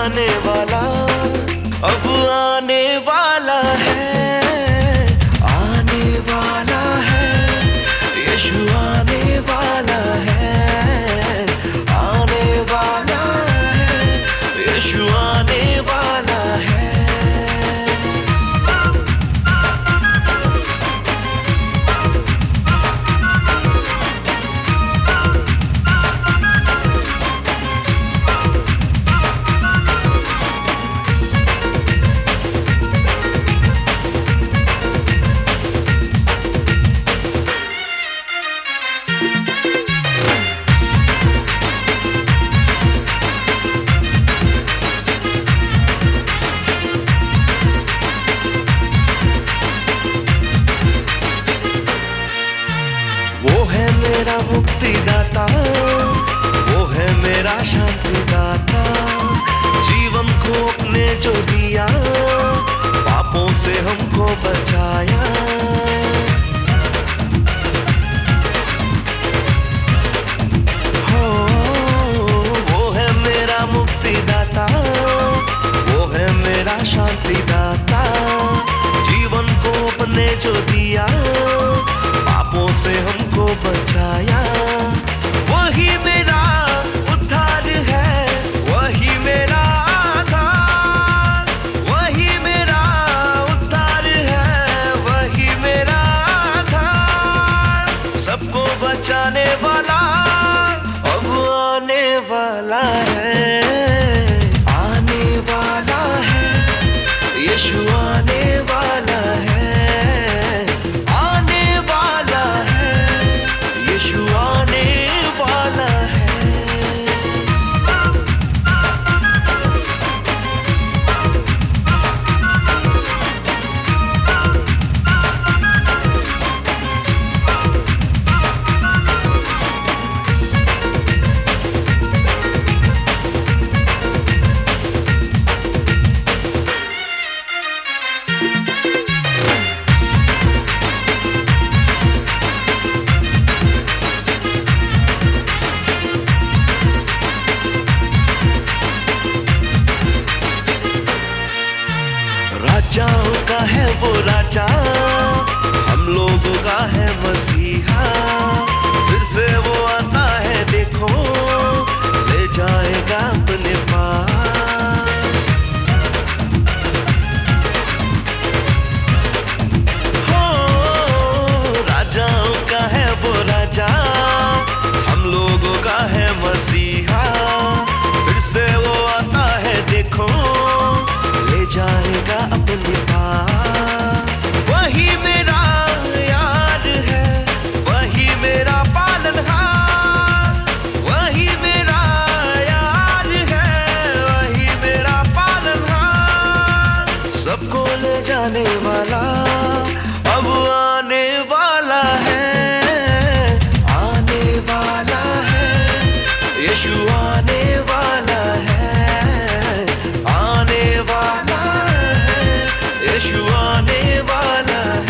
जाने वाला, अब आने वाला है, आने वाला है, यीशु आने वाला है, आने वाला है, यीशु आने मुक्तिदाता। वो है मेरा शांतिदाता। जीवन को अपने जो दिया, पापों से हमको बचाया। हो, वो है मेरा मुक्तिदाता। वो है मेरा शांतिदाता। जीवन को अपने जो दिया पापों से हमको बचाया। वही मेरा उद्धार है, वही मेरा आधार, वही मेरा उद्धार है, वही मेरा आधार। सबको बचाने वाला है वो राजा। हम लोगों का है मसीहा। फिर से वो आता है, देखो। ले जाएगा अपने पास। हो, राजाओं का है वो राजा। हम लोगों का है मसीहा। जाने वाला, अब आने वाला है। आने वाला है, यीशु आने वाला है। आने वाला है, यीशु आने वाला है।